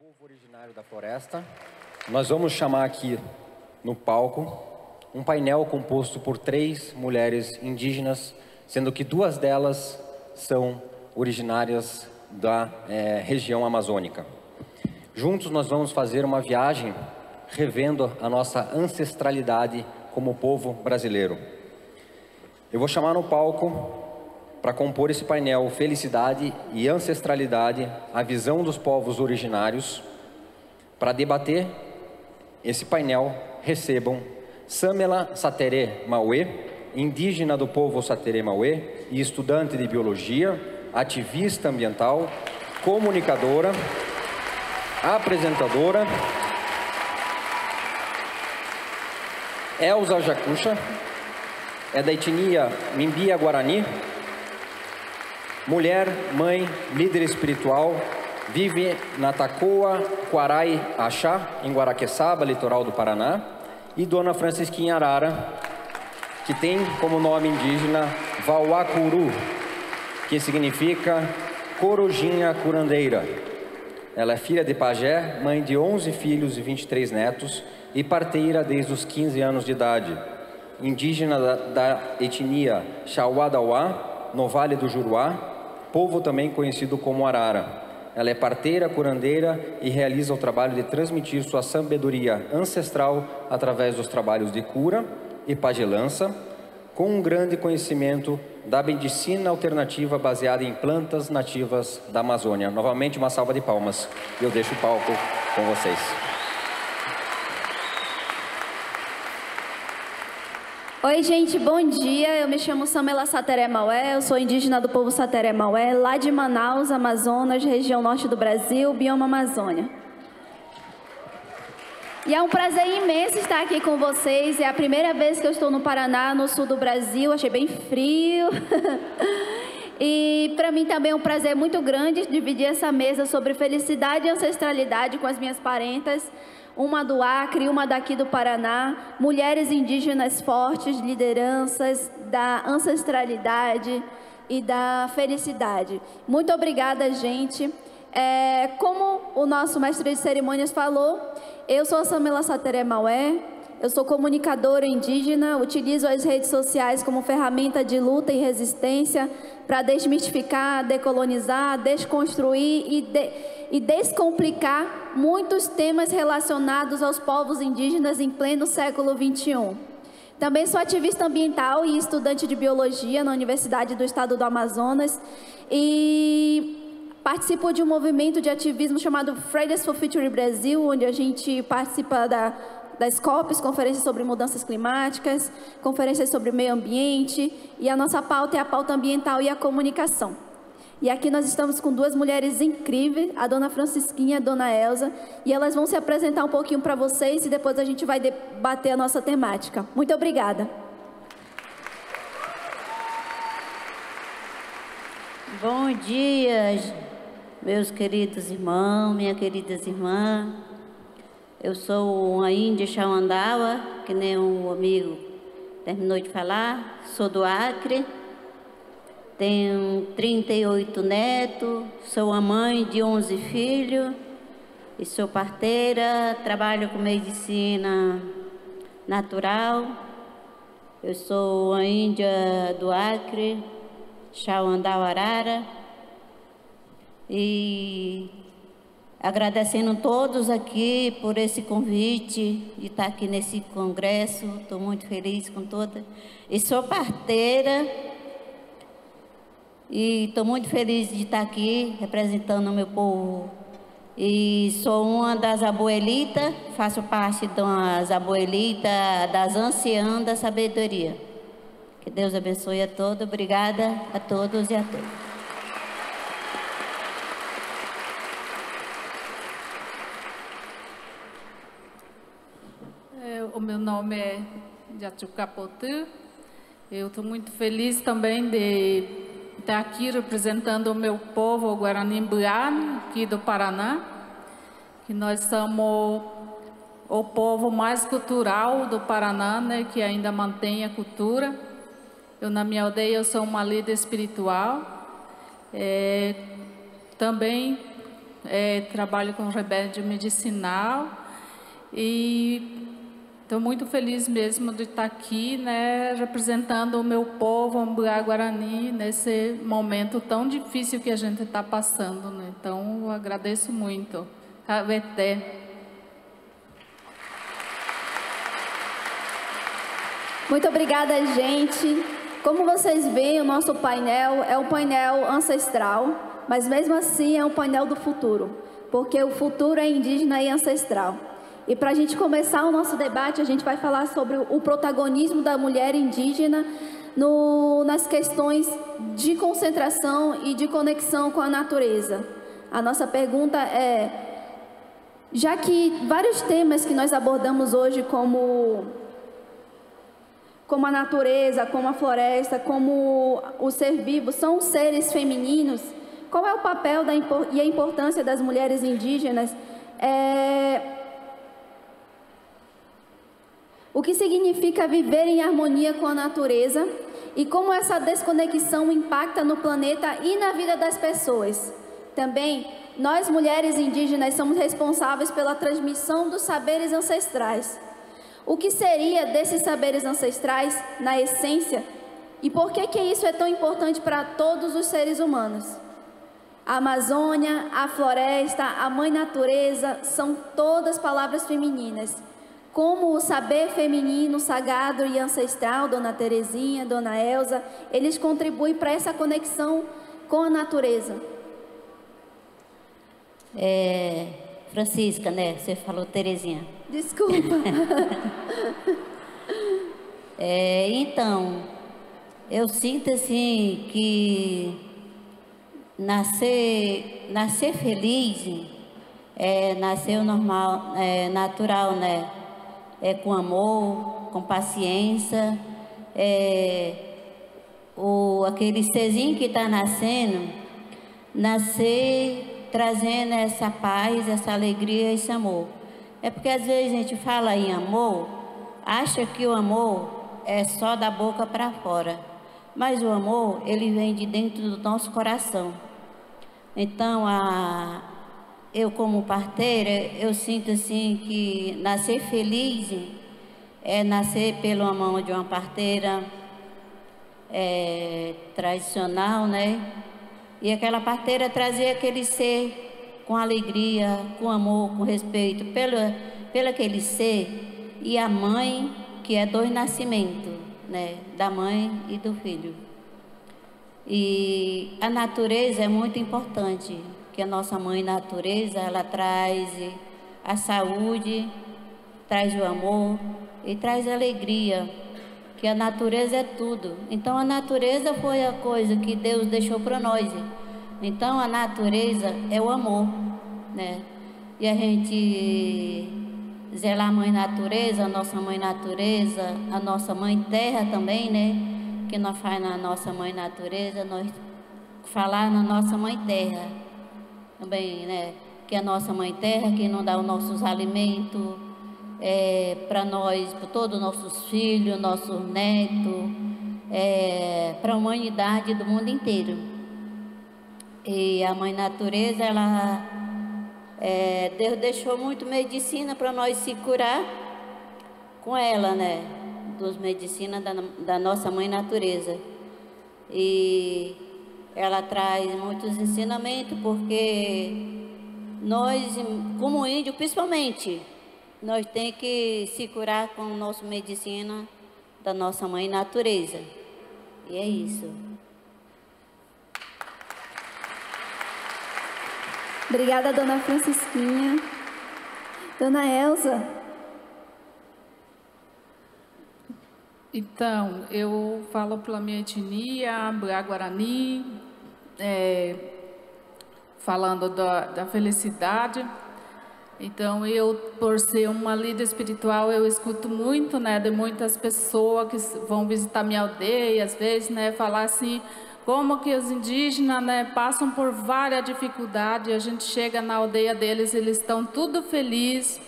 povo originário da floresta, nós vamos chamar aqui no palco um painel composto por três mulheres indígenas, sendo que duas delas são originárias da é, região amazônica. Juntos nós vamos fazer uma viagem revendo a nossa ancestralidade como povo brasileiro. Eu vou chamar no palco para compor esse painel Felicidade e Ancestralidade, a visão dos povos originários. Para debater esse painel, recebam Samela Satere Mauê, indígena do povo Satere Mauê e estudante de biologia, ativista ambiental, comunicadora, apresentadora. Elza Jacucha, é da etnia Mimbia Guarani, mulher, mãe, líder espiritual, vive na Tacoa, Quarai, Axá, em Guaraqueçaba, litoral do Paraná, e Dona Francisquinha Arara, que tem como nome indígena Vauacuru, que significa Corujinha Curandeira. Ela é filha de pajé, mãe de 11 filhos e 23 netos e parteira desde os 15 anos de idade indígena da, da etnia Xauadauá, no Vale do Juruá, povo também conhecido como Arara. Ela é parteira, curandeira e realiza o trabalho de transmitir sua sabedoria ancestral através dos trabalhos de cura e pagelança, com um grande conhecimento da medicina alternativa baseada em plantas nativas da Amazônia. Novamente, uma salva de palmas. Eu deixo o palco com vocês. Oi, gente, bom dia. Eu me chamo Samela Sateré Maué, eu sou indígena do povo Sateré Maué, lá de Manaus, Amazonas, região norte do Brasil, bioma Amazônia. E é um prazer imenso estar aqui com vocês. É a primeira vez que eu estou no Paraná, no sul do Brasil. Achei bem frio. e para mim também é um prazer muito grande dividir essa mesa sobre felicidade e ancestralidade com as minhas parentas uma do Acre, uma daqui do Paraná, mulheres indígenas fortes, lideranças da ancestralidade e da felicidade. Muito obrigada, gente. É, como o nosso mestre de cerimônias falou, eu sou a Samela Sateré Maué, eu sou comunicadora indígena, utilizo as redes sociais como ferramenta de luta e resistência para desmistificar, decolonizar, desconstruir e, de, e descomplicar muitos temas relacionados aos povos indígenas em pleno século XXI. Também sou ativista ambiental e estudante de biologia na Universidade do Estado do Amazonas e participo de um movimento de ativismo chamado Fridays for Future Brasil, onde a gente participa da das COPs, conferências sobre mudanças climáticas, conferências sobre meio ambiente, e a nossa pauta é a pauta ambiental e a comunicação. E aqui nós estamos com duas mulheres incríveis, a dona Francisquinha e a dona Elza, e elas vão se apresentar um pouquinho para vocês e depois a gente vai debater a nossa temática. Muito obrigada. Bom dia, meus queridos irmãos, minhas queridas irmãs. Eu sou uma índia Xauandawa, que nem o amigo terminou de falar. Sou do Acre, tenho 38 netos, sou a mãe de 11 filhos e sou parteira, trabalho com medicina natural. Eu sou a índia do Acre, Xauandawa Arara. E Agradecendo todos aqui por esse convite de estar aqui nesse congresso. Estou muito feliz com toda. E sou parteira. E estou muito feliz de estar aqui representando o meu povo. E sou uma das abuelitas, faço parte das abuelitas, das anciãs da sabedoria. Que Deus abençoe a todos. Obrigada a todos e a todas. O meu nome é Jatucapotu. Eu estou muito feliz também de estar aqui representando o meu povo, o Guarani Mbuiano, aqui do Paraná, que nós somos o povo mais cultural do Paraná, né, que ainda mantém a cultura. Eu, na minha aldeia, eu sou uma líder espiritual. É, também é, trabalho com remédio medicinal e estou muito feliz mesmo de estar aqui, né, representando o meu povo Ambuá Guarani nesse momento tão difícil que a gente está passando. Né? Então, agradeço muito. Até. Muito obrigada, gente. Como vocês veem, o nosso painel é um painel ancestral, mas mesmo assim é um painel do futuro, porque o futuro é indígena e ancestral. E para a gente começar o nosso debate, a gente vai falar sobre o protagonismo da mulher indígena no, nas questões de concentração e de conexão com a natureza. A nossa pergunta é: já que vários temas que nós abordamos hoje, como como a natureza, como a floresta, como o ser vivo, são seres femininos, qual é o papel da, e a importância das mulheres indígenas? É, o que significa viver em harmonia com a natureza e como essa desconexão impacta no planeta e na vida das pessoas. Também, nós mulheres indígenas somos responsáveis pela transmissão dos saberes ancestrais o que seria desses saberes ancestrais na essência e por que que isso é tão importante para todos os seres humanos? A Amazônia, a floresta, a mãe natureza são todas palavras femininas. Como o saber feminino, sagrado e ancestral, Dona Terezinha, Dona Elza, eles contribuem para essa conexão com a natureza. É, Francisca, né? Você falou Terezinha. Desculpa. é, então, eu sinto assim que nascer, nascer feliz é nascer normal, é natural, né? É com amor, com paciência, é o aquele serzinho que está nascendo, nascer trazendo essa paz, essa alegria, esse amor. É porque às vezes a gente fala em amor, acha que o amor é só da boca para fora. Mas o amor, ele vem de dentro do nosso coração. Então, a, eu como parteira, eu sinto assim que nascer feliz é nascer pela mão de uma parteira é, tradicional, né? E aquela parteira trazia aquele ser com alegria, com amor, com respeito pelo, pelo aquele ser e a mãe, que é dois nascimentos, né? Da mãe e do filho. E a natureza é muito importante, que a nossa mãe natureza, ela traz a saúde, traz o amor e traz alegria que a natureza é tudo. Então a natureza foi a coisa que Deus deixou para nós. Então a natureza é o amor, né? E a gente zelar a mãe natureza, a nossa mãe natureza, a nossa mãe terra também, né? Que nós faz na nossa mãe natureza, nós falar na nossa mãe terra também, né? Que é a nossa mãe terra que não dá os nossos alimentos, é, para nós, para todos os nossos filhos, nossos netos, é, para a humanidade do mundo inteiro. E a Mãe Natureza, ela, é, Deus deixou muito medicina para nós se curar com ela, né? Dos medicinas da, da nossa Mãe Natureza. E ela traz muitos ensinamentos, porque nós, como índio, principalmente, nós temos que se curar com a nossa medicina da nossa mãe natureza. E é isso. Obrigada, dona Francisquinha. Dona Elza. Então, eu falo pela minha etnia, Guarani, é, falando da, da felicidade. Então, eu, por ser uma líder espiritual, eu escuto muito, né, de muitas pessoas que vão visitar minha aldeia, às vezes, né, falar assim, como que os indígenas, né, passam por várias dificuldades, a gente chega na aldeia deles, eles estão tudo felizes,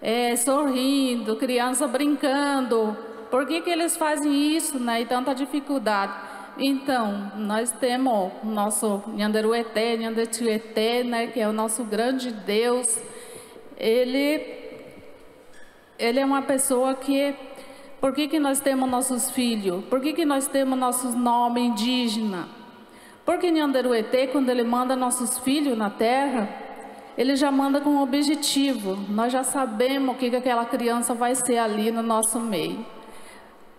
é, sorrindo, criança brincando, por que que eles fazem isso, né, e tanta dificuldade? Então, nós temos o nosso Nhanderueté, Nhandetueté, né, que é o nosso grande Deus. Ele, ele é uma pessoa que... Por que, que nós temos nossos filhos? Por que, que nós temos nossos nomes indígenas? Porque Nhanderueté, quando ele manda nossos filhos na terra, ele já manda com um objetivo. Nós já sabemos o que, que aquela criança vai ser ali no nosso meio.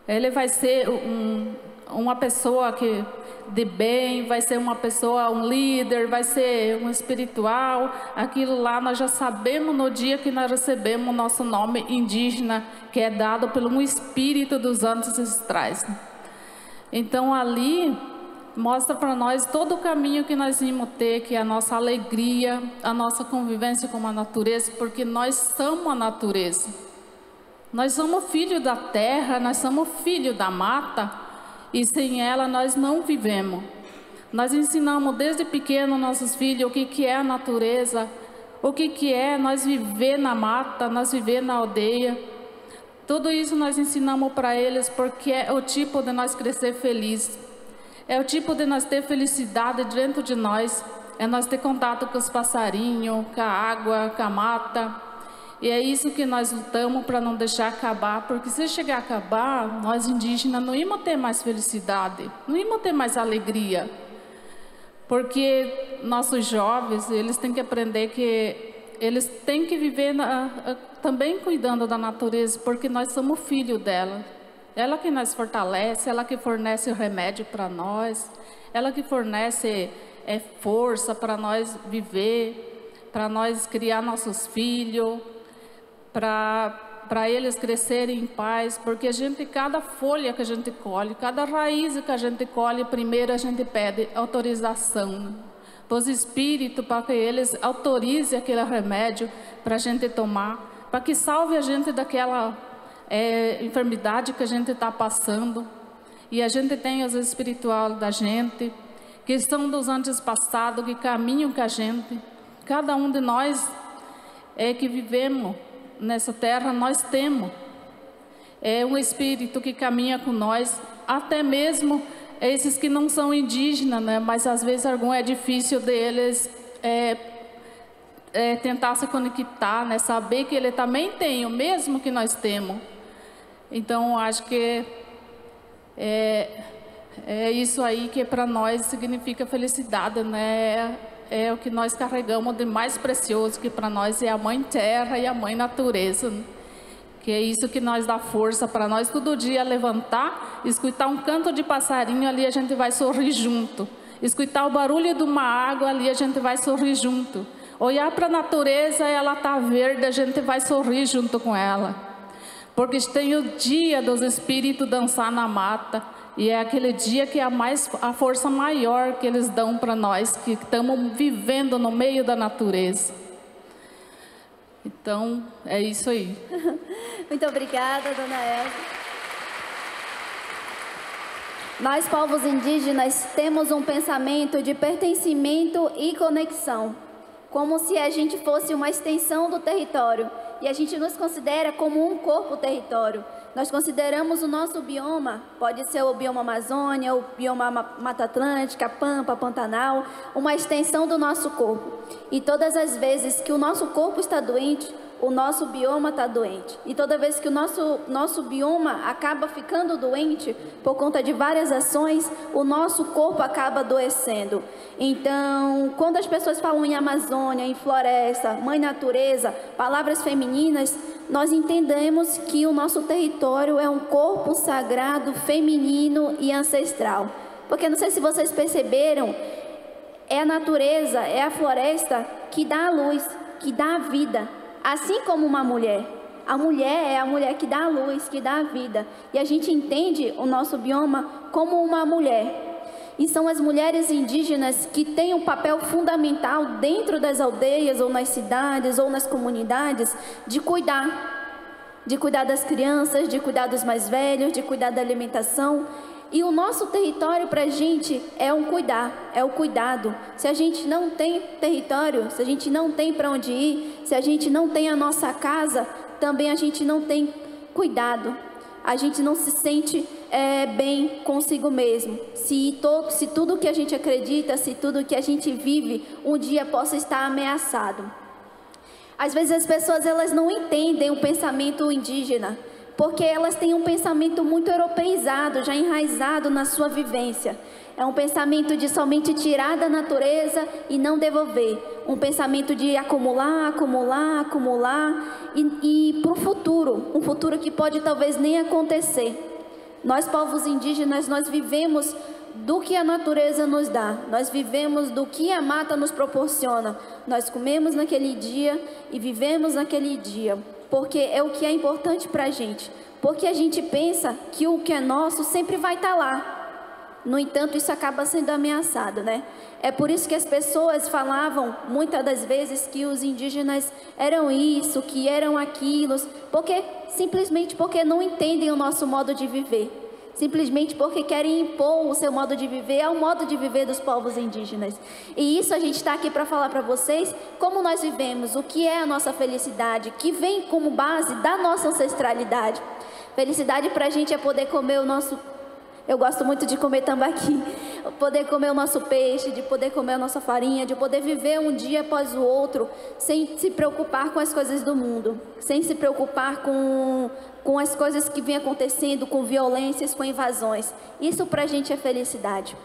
Ele vai ser um, uma pessoa que de bem, vai ser uma pessoa, um líder, vai ser um espiritual. Aquilo lá nós já sabemos no dia que nós recebemos o nosso nome indígena, que é dado pelo um espírito dos ancestrais. Então ali mostra para nós todo o caminho que nós vamos ter, que é a nossa alegria, a nossa convivência com a natureza, porque nós somos a natureza. Nós somos filho da terra, nós somos filho da mata, e sem ela nós não vivemos. Nós ensinamos desde pequeno nossos filhos o que, que é a natureza, o que, que é nós viver na mata, nós viver na aldeia. Tudo isso nós ensinamos para eles porque é o tipo de nós crescer feliz. É o tipo de nós ter felicidade dentro de nós. É nós ter contato com os passarinhos, com a água, com a mata. E é isso que nós lutamos para não deixar acabar, porque se chegar a acabar, nós indígenas não íamos ter mais felicidade, não íamos ter mais alegria. Porque nossos jovens, eles têm que aprender que eles têm que viver na, também cuidando da natureza, porque nós somos filhos dela. Ela que nos fortalece, ela que fornece o remédio para nós, ela que fornece é, força para nós viver, para nós criar nossos filhos, para eles crescerem em paz, porque a gente, cada folha que a gente colhe, cada raiz que a gente colhe, primeiro a gente pede autorização dos espíritos para que eles autorizem aquele remédio para a gente tomar, para que salve a gente daquela é, enfermidade que a gente está passando. E a gente tem os espiritual da gente, que são dos antes passados, que caminham com a gente. Cada um de nós é que vivemos nessa terra nós temos. É um espírito que caminha com nós, até mesmo esses que não são indígenas, né? mas às vezes algum é difícil deles é, é, tentar se conectar, né? saber que ele também tem o mesmo que nós temos. Então, acho que é, é isso aí que para nós significa felicidade, né? É o que nós carregamos de mais precioso, que para nós é a Mãe Terra e a Mãe Natureza. Que é isso que nós dá força para nós todo dia levantar, escutar um canto de passarinho, ali a gente vai sorrir junto. Escutar o barulho de uma água, ali a gente vai sorrir junto. Olhar para a natureza, ela está verde, a gente vai sorrir junto com ela. Porque tem o dia dos espíritos dançar na mata, e é aquele dia que é a, mais, a força maior que eles dão para nós, que estamos vivendo no meio da natureza. Então, é isso aí. Muito obrigada, dona Elza. Nós, povos indígenas, temos um pensamento de pertencimento e conexão, como se a gente fosse uma extensão do território e a gente nos considera como um corpo território. Nós consideramos o nosso bioma, pode ser o bioma Amazônia, o bioma Mata Atlântica, Pampa, Pantanal, uma extensão do nosso corpo. E todas as vezes que o nosso corpo está doente, o nosso bioma está doente. E toda vez que o nosso, nosso bioma acaba ficando doente, por conta de várias ações, o nosso corpo acaba adoecendo. Então, quando as pessoas falam em Amazônia, em floresta, mãe natureza, palavras femininas, nós entendemos que o nosso território é um corpo sagrado, feminino e ancestral. Porque não sei se vocês perceberam, é a natureza, é a floresta que dá a luz, que dá a vida. Assim como uma mulher. A mulher é a mulher que dá a luz, que dá a vida. E a gente entende o nosso bioma como uma mulher. E são as mulheres indígenas que têm um papel fundamental dentro das aldeias, ou nas cidades, ou nas comunidades, de cuidar. De cuidar das crianças, de cuidar dos mais velhos, de cuidar da alimentação. E o nosso território para a gente é um cuidar, é o cuidado. Se a gente não tem território, se a gente não tem para onde ir, se a gente não tem a nossa casa, também a gente não tem cuidado. A gente não se sente é, bem consigo mesmo. Se, todo, se tudo que a gente acredita, se tudo que a gente vive, um dia possa estar ameaçado. Às vezes as pessoas elas não entendem o pensamento indígena, porque elas têm um pensamento muito europeizado, já enraizado na sua vivência. É um pensamento de somente tirar da natureza e não devolver. Um pensamento de acumular, acumular, acumular e, e para o futuro, um futuro que pode talvez nem acontecer. Nós, povos indígenas, nós vivemos do que a natureza nos dá, nós vivemos do que a mata nos proporciona. Nós comemos naquele dia e vivemos naquele dia, porque é o que é importante para a gente. Porque a gente pensa que o que é nosso sempre vai estar tá lá. No entanto, isso acaba sendo ameaçado, né? É por isso que as pessoas falavam muitas das vezes que os indígenas eram isso, que eram aquilo, porque simplesmente porque não entendem o nosso modo de viver. Simplesmente porque querem impor o seu modo de viver ao modo de viver dos povos indígenas. E isso a gente está aqui para falar para vocês como nós vivemos, o que é a nossa felicidade, que vem como base da nossa ancestralidade. Felicidade para a gente é poder comer o nosso eu gosto muito de comer tambaqui, poder comer o nosso peixe, de poder comer a nossa farinha, de poder viver um dia após o outro, sem se preocupar com as coisas do mundo, sem se preocupar com, com as coisas que vêm acontecendo, com violências, com invasões. Isso para a gente é felicidade.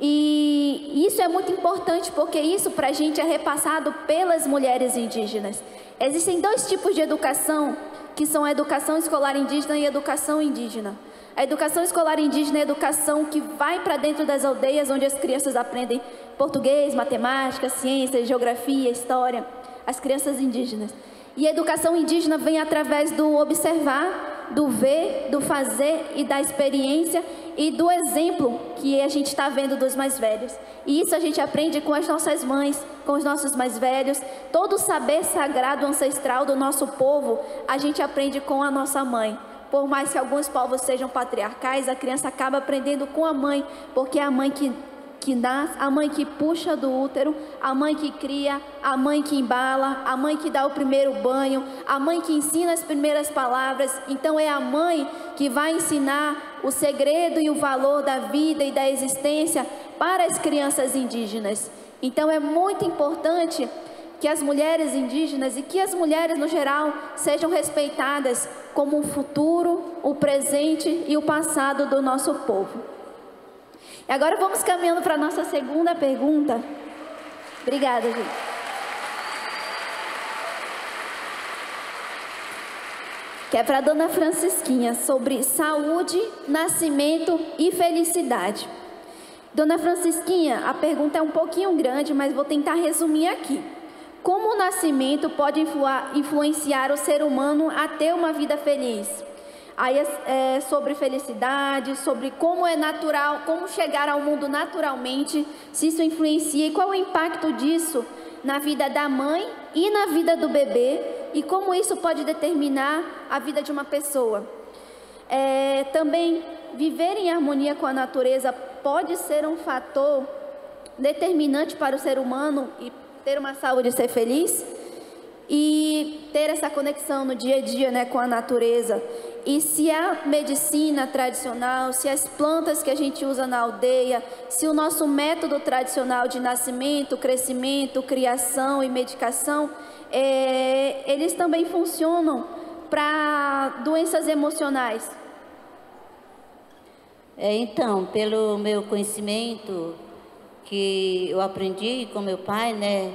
E isso é muito importante porque isso para a gente é repassado pelas mulheres indígenas. Existem dois tipos de educação, que são a educação escolar indígena e a educação indígena. A educação escolar indígena é a educação que vai para dentro das aldeias, onde as crianças aprendem português, matemática, ciência, geografia, história, as crianças indígenas. E a educação indígena vem através do observar, do ver, do fazer e da experiência e do exemplo que a gente está vendo dos mais velhos. E isso a gente aprende com as nossas mães, com os nossos mais velhos. Todo o saber sagrado ancestral do nosso povo, a gente aprende com a nossa mãe. Por mais que alguns povos sejam patriarcais, a criança acaba aprendendo com a mãe, porque é a mãe que, que nasce, a mãe que puxa do útero, a mãe que cria, a mãe que embala, a mãe que dá o primeiro banho, a mãe que ensina as primeiras palavras. Então é a mãe que vai ensinar o segredo e o valor da vida e da existência para as crianças indígenas. Então é muito importante que as mulheres indígenas e que as mulheres no geral sejam respeitadas como o futuro, o presente e o passado do nosso povo. E agora vamos caminhando para a nossa segunda pergunta. Obrigada, gente. Que é para a dona Francisquinha sobre saúde, nascimento e felicidade. Dona Francisquinha, a pergunta é um pouquinho grande, mas vou tentar resumir aqui. Como o nascimento pode influenciar o ser humano a ter uma vida feliz? Aí é, é sobre felicidade, sobre como é natural, como chegar ao mundo naturalmente, se isso influencia e qual o impacto disso na vida da mãe e na vida do bebê e como isso pode determinar a vida de uma pessoa. É, também viver em harmonia com a natureza pode ser um fator determinante para o ser humano e ter uma saúde e ser feliz e ter essa conexão no dia a dia né, com a natureza. E se a medicina tradicional, se as plantas que a gente usa na aldeia, se o nosso método tradicional de nascimento, crescimento, criação e medicação, é, eles também funcionam para doenças emocionais. É, então, pelo meu conhecimento, que eu aprendi com meu pai, né?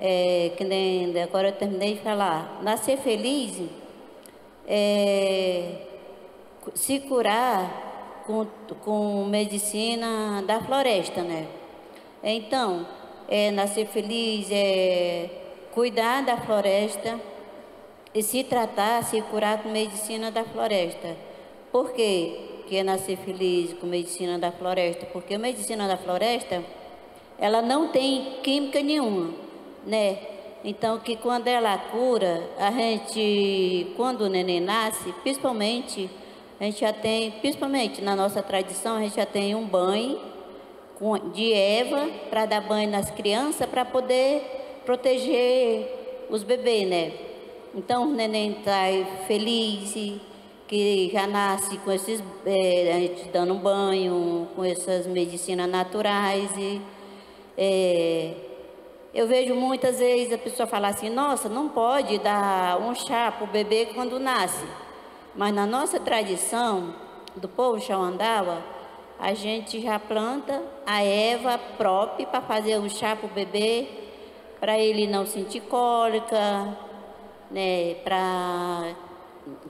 É, que nem agora eu terminei de falar. Nascer feliz é se curar com, com medicina da floresta, né? Então, é, nascer feliz é cuidar da floresta e se tratar, se curar com medicina da floresta. Por quê? Que é nascer feliz com medicina da floresta, porque a medicina da floresta, ela não tem química nenhuma, né? Então, que quando ela cura, a gente, quando o neném nasce, principalmente, a gente já tem, principalmente na nossa tradição, a gente já tem um banho de Eva para dar banho nas crianças, para poder proteger os bebês, né? Então, o neném está feliz, que já nasce com esses, é, a gente dando banho, com essas medicinas naturais. E, é, eu vejo muitas vezes a pessoa falar assim, nossa, não pode dar um chá para o bebê quando nasce. Mas na nossa tradição do povo Xauandawa, a gente já planta a erva própria para fazer um chá para o bebê, para ele não sentir cólica, né, para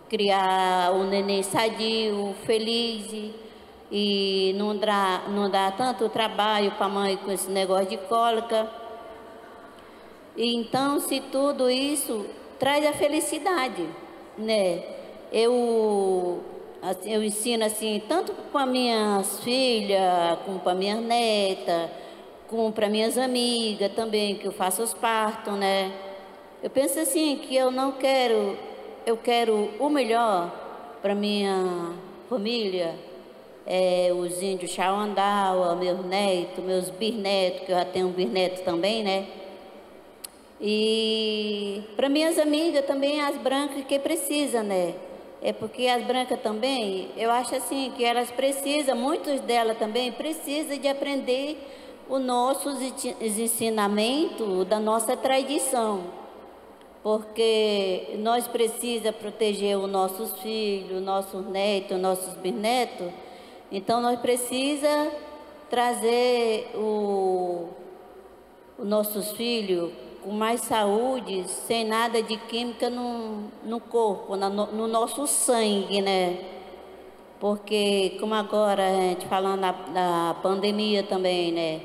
criar um neném sadio, feliz e não dá, não dá tanto trabalho para a mãe com esse negócio de cólica. Então, se tudo isso traz a felicidade, né? Eu, assim, eu ensino assim, tanto para minhas filhas, como para minhas netas, como para minhas amigas também, que eu faço os partos, né? Eu penso assim, que eu não quero, eu quero o melhor para minha família, é, os índios Xauandaua, meus netos, meus bisnetos, que eu já tenho um bisneto também, né? E para minhas amigas também, as brancas que precisam, né? É porque as brancas também, eu acho assim, que elas precisam, muitos delas também precisam de aprender o nosso ensinamento da nossa tradição. Porque nós precisamos proteger os nossos filhos, nossos netos, nossos bisnetos. Então nós precisamos trazer o, os nossos filhos com mais saúde, sem nada de química no, no corpo, no, no nosso sangue, né? Porque, como agora a gente falando da pandemia também, né?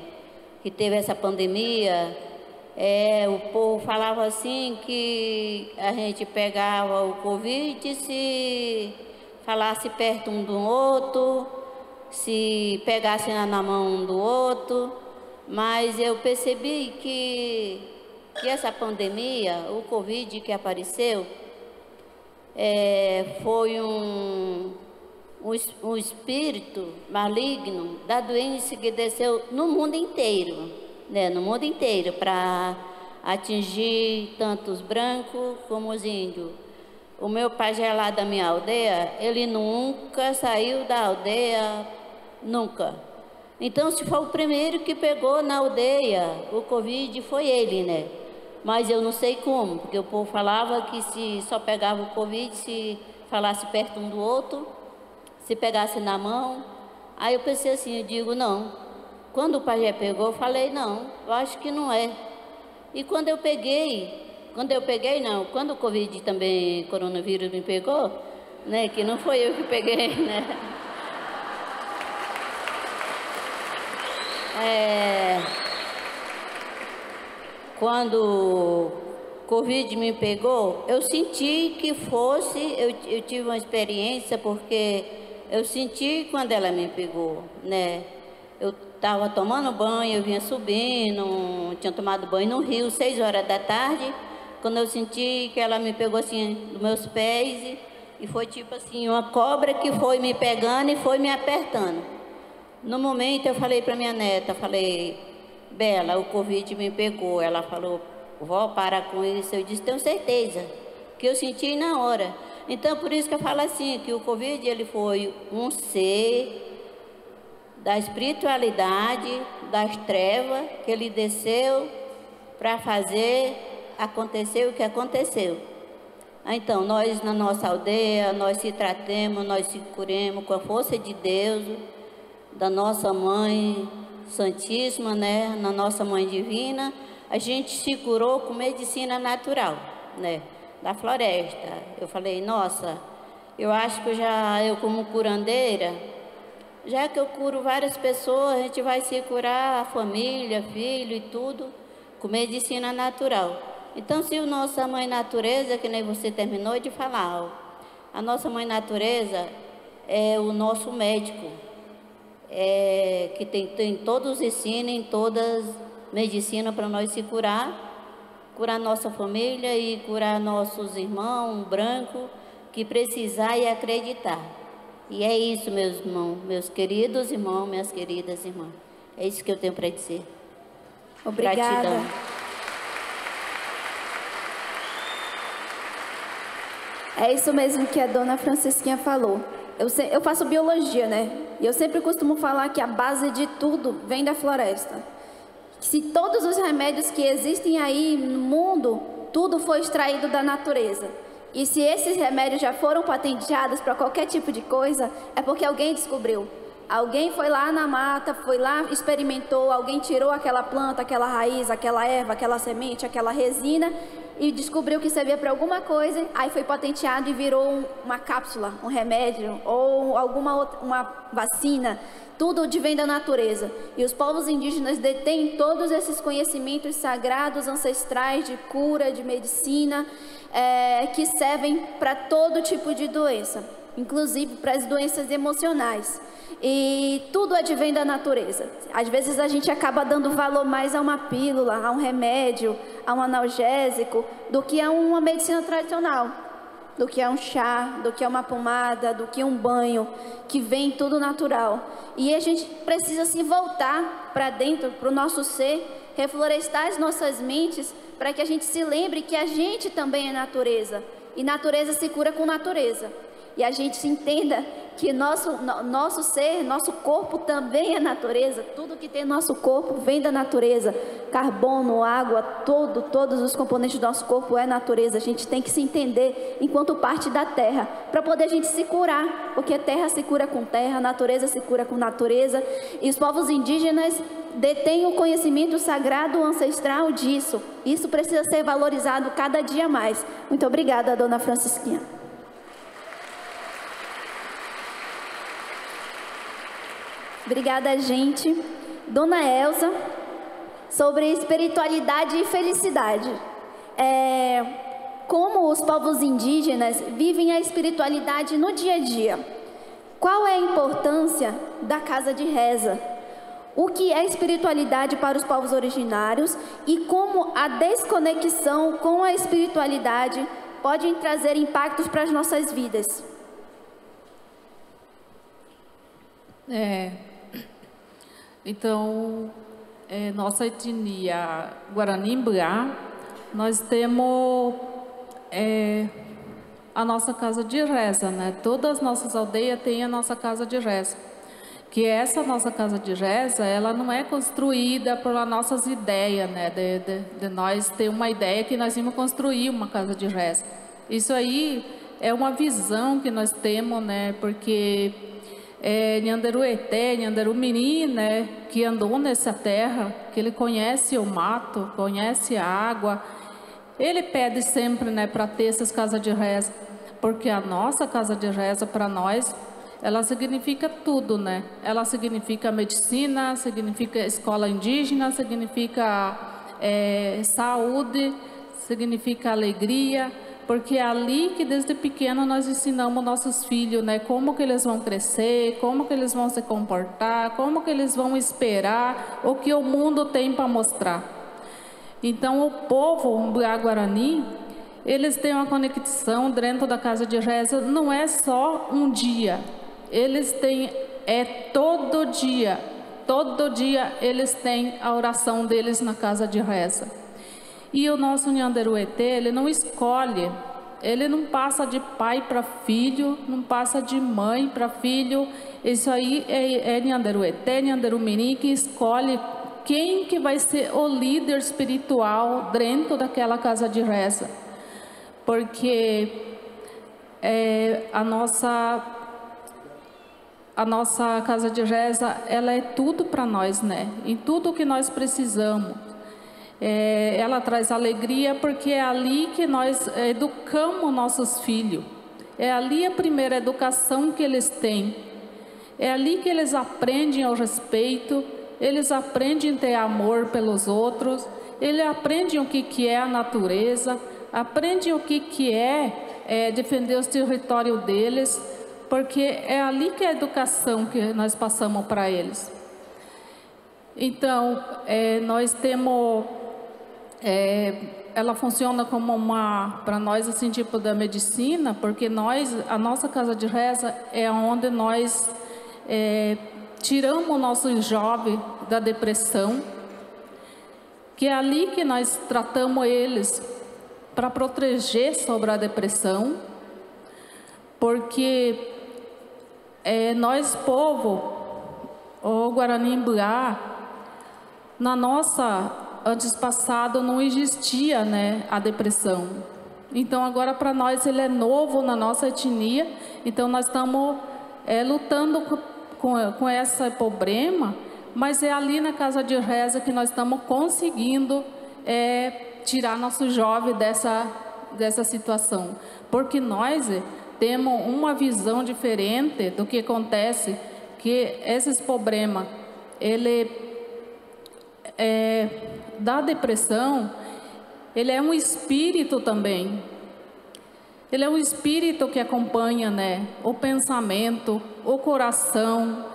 Que teve essa pandemia, é, o povo falava assim que a gente pegava o Covid se falasse perto um do outro, se pegasse na mão um do outro, mas eu percebi que que essa pandemia, o Covid que apareceu, é, foi um, um, um espírito maligno da doença que desceu no mundo inteiro, né, no mundo inteiro, para atingir tanto os brancos como os índios. O meu pai já é lá da minha aldeia, ele nunca saiu da aldeia, nunca. Então, se foi o primeiro que pegou na aldeia o Covid, foi ele, né? mas eu não sei como, porque o povo falava que se só pegava o Covid se falasse perto um do outro, se pegasse na mão. Aí eu pensei assim, eu digo, não. Quando o pajé pegou, eu falei, não, eu acho que não é. E quando eu peguei, quando eu peguei, não, quando o Covid também, coronavírus me pegou, né, que não foi eu que peguei, né. É, quando Covid me pegou, eu senti que fosse, eu, eu tive uma experiência porque eu senti quando ela me pegou, né? Eu estava tomando banho, eu vinha subindo, tinha tomado banho no rio, seis horas da tarde, quando eu senti que ela me pegou assim dos meus pés e, e foi tipo assim, uma cobra que foi me pegando e foi me apertando. No momento eu falei para minha neta, falei, Bela, o Covid me pegou. Ela falou, vó, para com isso. Eu disse, tenho certeza, que eu senti na hora. Então, por isso que eu falo assim, que o Covid, ele foi um ser da espiritualidade, das trevas, que ele desceu para fazer acontecer o que aconteceu. Então, nós na nossa aldeia, nós se tratemos, nós se curemos com a força de Deus, da nossa mãe, Santíssima, né, na nossa Mãe Divina, a gente se curou com medicina natural, né, da floresta. Eu falei, nossa, eu acho que já, eu como curandeira, já que eu curo várias pessoas, a gente vai se curar a família, filho e tudo, com medicina natural. Então, se a nossa mãe natureza, que nem você terminou de falar, a nossa mãe natureza é o nosso médico, é, que tem, tem todos os ensinos, em todas medicina para nós se curar, curar nossa família e curar nossos irmãos brancos que precisar e acreditar. E é isso, meus irmãos, meus queridos irmãos, minhas queridas irmãs. É isso que eu tenho para dizer. Obrigada. Gratidão. É isso mesmo que a dona Francisquinha falou. Eu, se, eu faço biologia, né? E eu sempre costumo falar que a base de tudo vem da floresta. Se todos os remédios que existem aí no mundo, tudo foi extraído da natureza. E se esses remédios já foram patenteados para qualquer tipo de coisa, é porque alguém descobriu. Alguém foi lá na mata, foi lá, experimentou, alguém tirou aquela planta, aquela raiz, aquela erva, aquela semente, aquela resina e descobriu que servia para alguma coisa, aí foi patenteado e virou uma cápsula, um remédio ou alguma outra, uma vacina. Tudo de vem da natureza. E os povos indígenas detêm todos esses conhecimentos sagrados, ancestrais de cura, de medicina, é, que servem para todo tipo de doença, inclusive para as doenças emocionais. E tudo advém da natureza. Às vezes a gente acaba dando valor mais a uma pílula, a um remédio, a um analgésico, do que a uma medicina tradicional, do que a um chá, do que a uma pomada, do que um banho, que vem tudo natural. E a gente precisa se voltar para dentro, para o nosso ser, reflorestar as nossas mentes, para que a gente se lembre que a gente também é natureza. E natureza se cura com natureza e a gente entenda que nosso, nosso ser, nosso corpo também é natureza. Tudo que tem nosso corpo vem da natureza. Carbono, água, todo, todos os componentes do nosso corpo é natureza. A gente tem que se entender enquanto parte da terra, para poder a gente se curar, porque terra se cura com terra, natureza se cura com natureza. E os povos indígenas detêm o conhecimento sagrado ancestral disso. Isso precisa ser valorizado cada dia mais. Muito obrigada, dona Francisquinha. Obrigada, gente. Dona Elsa, sobre espiritualidade e felicidade. É, como os povos indígenas vivem a espiritualidade no dia a dia? Qual é a importância da casa de reza? O que é espiritualidade para os povos originários e como a desconexão com a espiritualidade pode trazer impactos para as nossas vidas? É, então, é, nossa etnia Guarani-Mbuá, nós temos é, a nossa casa de reza, né? Todas as nossas aldeias têm a nossa casa de reza. Que essa nossa casa de reza, ela não é construída pelas nossas ideias, né? De, de, de nós ter uma ideia que nós vamos construir uma casa de reza. Isso aí é uma visão que nós temos, né? Porque é, Nhanderueté, Nhanderumiri, né, que andou nessa terra, que ele conhece o mato, conhece a água, ele pede sempre né, para ter essas casas de reza, porque a nossa casa de reza, para nós, ela significa tudo, né? Ela significa medicina, significa escola indígena, significa é, saúde, significa alegria, porque é ali que desde pequeno nós ensinamos nossos filhos, né, como que eles vão crescer, como que eles vão se comportar, como que eles vão esperar o que o mundo tem para mostrar. Então o povo Guarani, eles têm uma conexão dentro da casa de reza, não é só um dia, eles têm é todo dia, todo dia eles têm a oração deles na casa de reza. E o nosso Nhanderuetê, ele não escolhe, ele não passa de pai para filho, não passa de mãe para filho. Isso aí é, é Nhanderuetê, Nhanderumini que escolhe quem que vai ser o líder espiritual dentro daquela casa de reza. Porque é, a nossa a nossa casa de reza, ela é tudo para nós, né? Em tudo que nós precisamos é, ela traz alegria porque é ali que nós educamos nossos filhos. É ali a primeira educação que eles têm. É ali que eles aprendem ao respeito, eles aprendem a ter amor pelos outros, eles aprendem o que, que é a natureza, aprendem o que, que é, é defender os territórios deles, porque é ali que é a educação que nós passamos para eles. Então, é, nós temos é, ela funciona como uma, para nós, assim, tipo da medicina, porque nós, a nossa casa de reza é onde nós é, tiramos o nosso jovem da depressão, que é ali que nós tratamos eles para proteger sobre a depressão, porque é, nós, povo, o Guarani Imbuá, na nossa, antes passado, não existia né, a depressão. Então, agora para nós ele é novo na nossa etnia, então nós estamos é, lutando com, com, esse problema, mas é ali na casa de reza que nós estamos conseguindo é, tirar nosso jovem dessa, dessa situação. Porque nós temos uma visão diferente do que acontece, que esses problemas, ele é, da depressão, ele é um espírito também. Ele é um espírito que acompanha, né, o pensamento, o coração,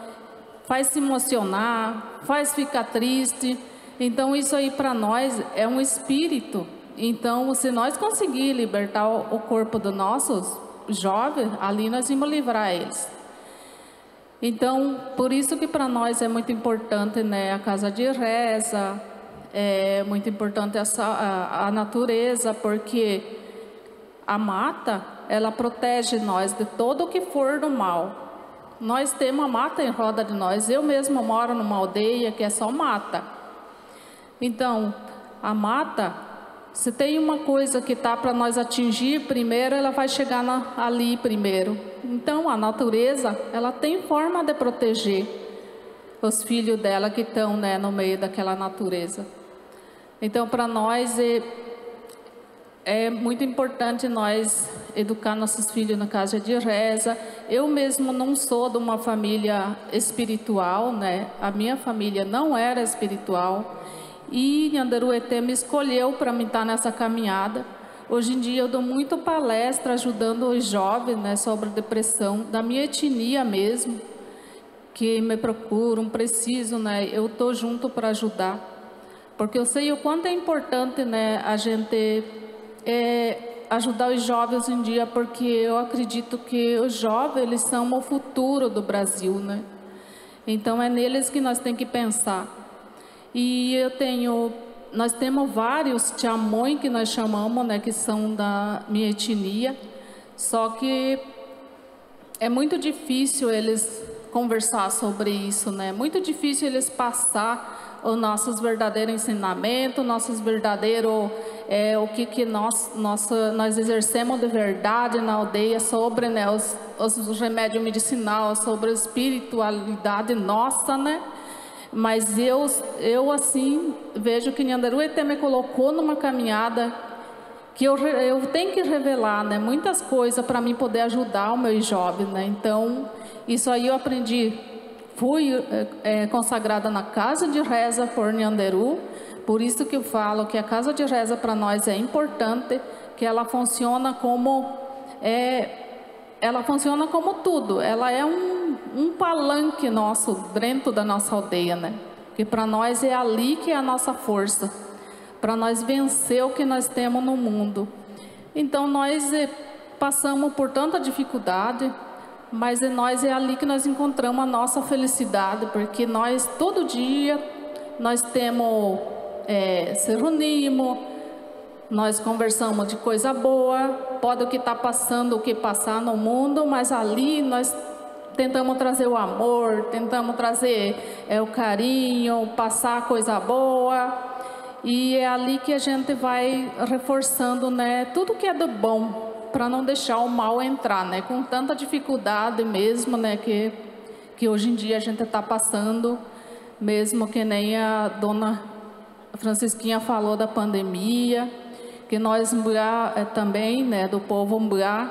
faz se emocionar, faz ficar triste. Então isso aí para nós é um espírito. Então, se nós conseguir libertar o corpo dos nossos jovens, ali nós vamos livrar eles. Então, por isso que para nós é muito importante né, a casa de reza, é muito importante essa, a, a natureza, porque a mata, ela protege nós de todo o que for do mal. Nós temos a mata em roda de nós. Eu mesmo moro numa aldeia que é só mata. Então, a mata se tem uma coisa que está para nós atingir primeiro, ela vai chegar na, ali primeiro. Então, a natureza, ela tem forma de proteger os filhos dela que estão né, no meio daquela natureza. Então, para nós é, é muito importante nós educar nossos filhos na casa de reza. Eu mesmo não sou de uma família espiritual, né? A minha família não era espiritual. E Nhandarueté me escolheu para me estar nessa caminhada. Hoje em dia eu dou muito palestra ajudando os jovens né, sobre depressão, da minha etnia mesmo, que me procuram, precisam, né, eu estou junto para ajudar. Porque eu sei o quanto é importante né, a gente é, ajudar os jovens em dia, porque eu acredito que os jovens eles são o futuro do Brasil. Né? Então é neles que nós temos que pensar. E eu tenho, nós temos vários chamões que nós chamamos, né, que são da minha etnia, só que é muito difícil eles conversar sobre isso, né? Muito difícil eles passar os nossos verdadeiros ensinamentos, nossos verdadeiros é, o que que nós nossa, nós exercemos de verdade na aldeia sobre né, os, os remédios medicinal, sobre a espiritualidade nossa, né? Mas eu, eu assim, vejo que Nhandaru até me colocou numa caminhada que eu, eu tenho que revelar né, muitas coisas para mim poder ajudar o meu jovem. Né? Então, isso aí eu aprendi. Fui é, consagrada na casa de reza por Nhanderu, por isso que eu falo que a casa de reza para nós é importante, que ela funciona como é, ela funciona como tudo. Ela é um, um palanque nosso dentro da nossa aldeia, né? Que para nós é ali que é a nossa força, para nós vencer o que nós temos no mundo. Então nós eh, passamos por tanta dificuldade, mas em nós é ali que nós encontramos a nossa felicidade, porque nós todo dia nós temos é, se reunimos nós conversamos de coisa boa, pode o que está passando, o que passar no mundo, mas ali nós tentamos trazer o amor, tentamos trazer é, o carinho, passar coisa boa. E é ali que a gente vai reforçando né, tudo que é do bom, para não deixar o mal entrar, né? Com tanta dificuldade mesmo, né? Que, que hoje em dia a gente está passando, mesmo que nem a dona Francisquinha falou da pandemia que nós Mbuá é, também, né, do povo Mbuá,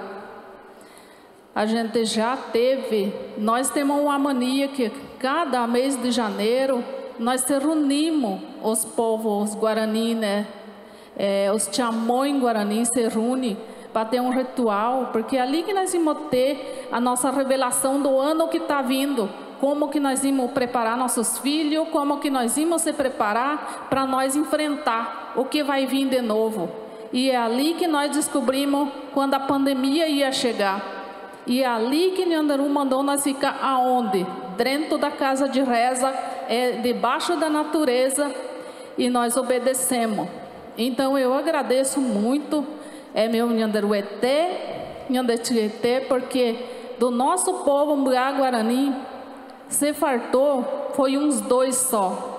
a gente já teve, nós temos uma mania que cada mês de janeiro nós reunimos, os povos, os Guarani, né, é, os Chamões Guarani se reúnem para ter um ritual, porque é ali que nós vamos ter a nossa revelação do ano que está vindo, como que nós vamos preparar nossos filhos, como que nós vamos se preparar para nós enfrentar o que vai vir de novo. E é ali que nós descobrimos quando a pandemia ia chegar. E é ali que Nhandaru mandou nós ficar aonde? Dentro da casa de reza, é debaixo da natureza, e nós obedecemos. Então eu agradeço muito, é meu Nhandarueté, Nhandetietê, porque do nosso povo Mbuá Guarani, se fartou foi uns dois só.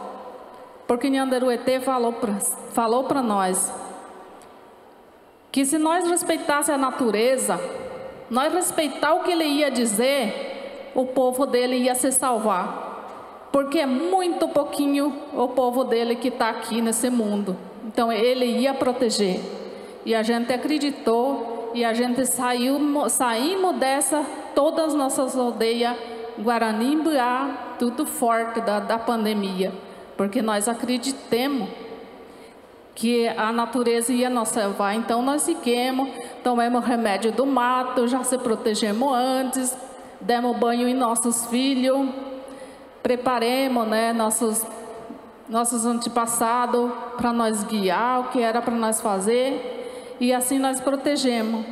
Porque Nhanderuetê falou para falou nós que se nós respeitasse a natureza, nós respeitar o que ele ia dizer, o povo dele ia se salvar. Porque é muito pouquinho o povo dele que está aqui nesse mundo. Então ele ia proteger. E a gente acreditou e a gente saiu, saímos dessa, todas as nossas aldeias, Guarani Mbuá, tudo forte da, da pandemia. Porque nós acreditamos que a natureza ia nos salvar. Então nós seguimos, tomamos remédio do mato, já se protegemos antes, demos banho em nossos filhos, preparemos né, nossos, nossos antepassados para nós guiar, o que era para nós fazer, e assim nós protegemos.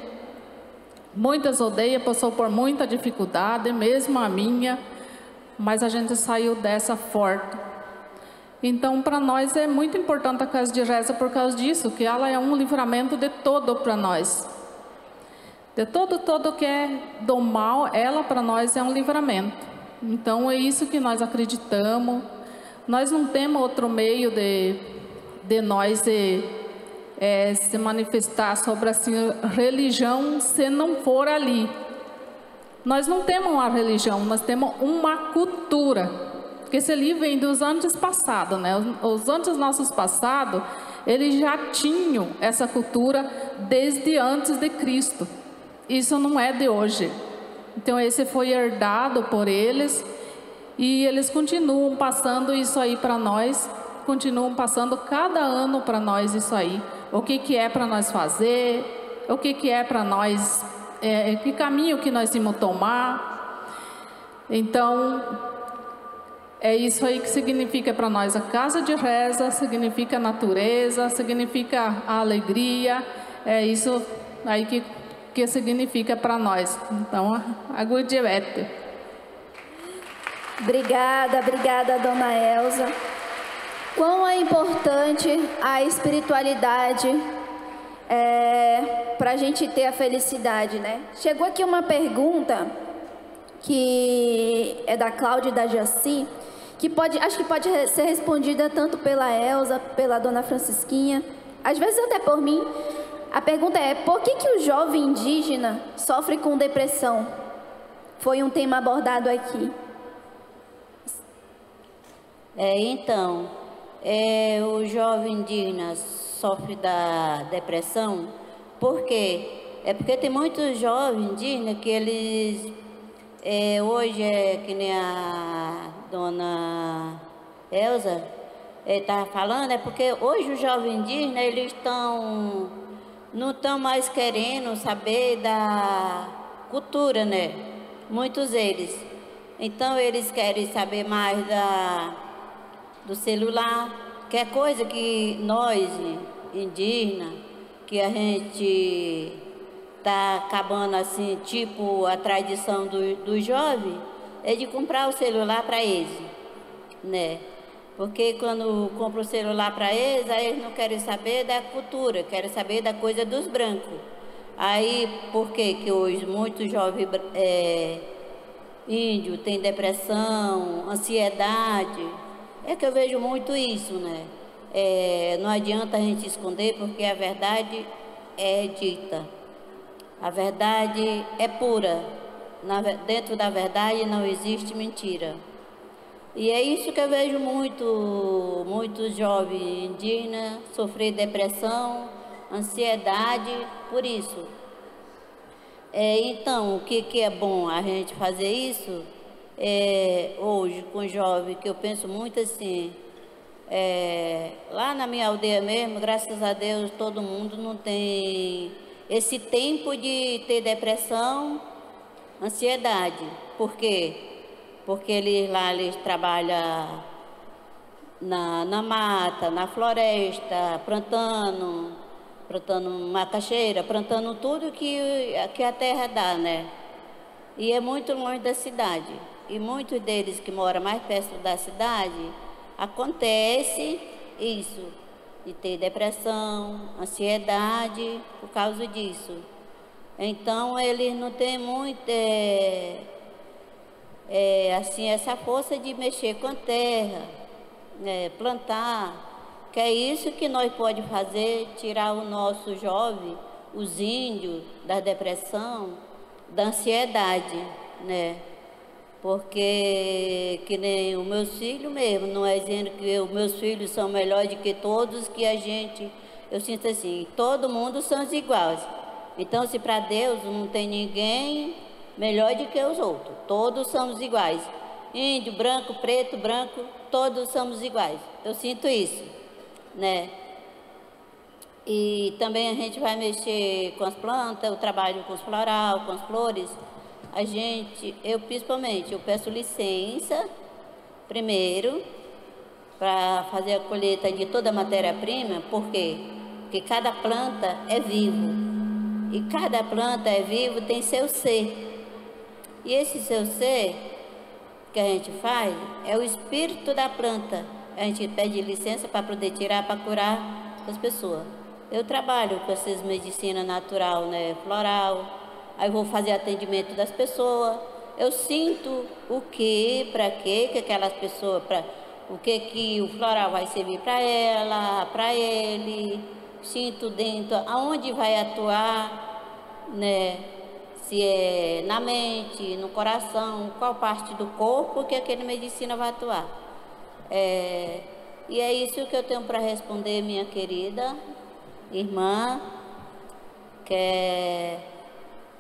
Muitas aldeias passou por muita dificuldade, mesmo a minha, mas a gente saiu dessa forte. Então, para nós é muito importante a casa de reza por causa disso, que ela é um livramento de todo para nós. De todo, todo que é do mal, ela para nós é um livramento. Então, é isso que nós acreditamos. Nós não temos outro meio de, de nós de, é, se manifestar sobre assim, religião se não for ali. Nós não temos uma religião, nós temos uma cultura. Porque esse livro vem dos anos passados, né? Os anos nossos passados, eles já tinham essa cultura desde antes de Cristo. Isso não é de hoje. Então esse foi herdado por eles e eles continuam passando isso aí para nós, continuam passando cada ano para nós isso aí. O que que é para nós fazer? O que que é para nós? É, que caminho que nós temos tomar? Então é isso aí que significa para nós a casa de reza, significa natureza, significa a alegria, é isso aí que, que significa para nós. Então, a Gudievete. Obrigada, obrigada, dona Elza. Quão é importante a espiritualidade é, para a gente ter a felicidade, né? Chegou aqui uma pergunta que é da Cláudia e da Jaci que pode, acho que pode ser respondida tanto pela Elsa, pela dona Francisquinha, às vezes até por mim. A pergunta é: por que, que o jovem indígena sofre com depressão? Foi um tema abordado aqui. É, então, é, o jovem indígena sofre da depressão, por quê? É porque tem muitos jovens indígenas que eles é, hoje é que nem a dona Elza estava é, falando, é porque hoje os jovens indígenas, eles estão, não estão mais querendo saber da cultura, né? Muitos deles. Então eles querem saber mais da, do celular, que é coisa que nós, indígenas, que a gente está acabando assim, tipo a tradição do, do jovem, é de comprar o celular para eles, né? Porque quando compra o celular para eles, aí eles não querem saber da cultura, querem saber da coisa dos brancos. Aí, por que que hoje muitos jovens é, índios têm depressão, ansiedade? É que eu vejo muito isso, né? É, não adianta a gente esconder, porque a verdade é dita. A verdade é pura. Na, dentro da verdade não existe mentira. E é isso que eu vejo muito, muitos jovens indígenas sofrer depressão, ansiedade, por isso. É, então, o que, que é bom a gente fazer isso? É, hoje, com jovens, que eu penso muito assim, é, lá na minha aldeia mesmo, graças a Deus, todo mundo não tem esse tempo de ter depressão, ansiedade. Por quê? Porque eles lá eles trabalham na, na mata, na floresta, plantando, plantando macaxeira, plantando tudo que, que a terra dá, né? E é muito longe da cidade. E muitos deles que moram mais perto da cidade, acontece isso de ter depressão, ansiedade por causa disso. Então eles não têm muito é, é, assim essa força de mexer com a terra, né, plantar, que é isso que nós pode fazer, tirar o nosso jovem, os índios da depressão, da ansiedade, né? Porque que nem os meus filhos mesmo, não é dizendo que os meus filhos são melhores do que todos, que a gente, eu sinto assim, todo mundo são iguais. Então, se para Deus não tem ninguém melhor do que os outros, todos somos iguais. Índio, branco, preto, branco, todos somos iguais. Eu sinto isso, né? E também a gente vai mexer com as plantas, eu trabalho com os floral, com as flores. A gente, eu principalmente, eu peço licença primeiro para fazer a colheita de toda a matéria-prima, por quê? Porque cada planta é vivo. E cada planta é vivo, tem seu ser. E esse seu ser que a gente faz é o espírito da planta. A gente pede licença para poder tirar, para curar as pessoas. Eu trabalho com essas medicina natural, né, floral. Aí vou fazer atendimento das pessoas. Eu sinto o que, para que que aquelas pessoas, para o que que o floral vai servir para ela, para ele sinto dentro, aonde vai atuar, né? Se é na mente, no coração, qual parte do corpo que aquele medicina vai atuar. É, e é isso que eu tenho para responder, minha querida irmã, que é,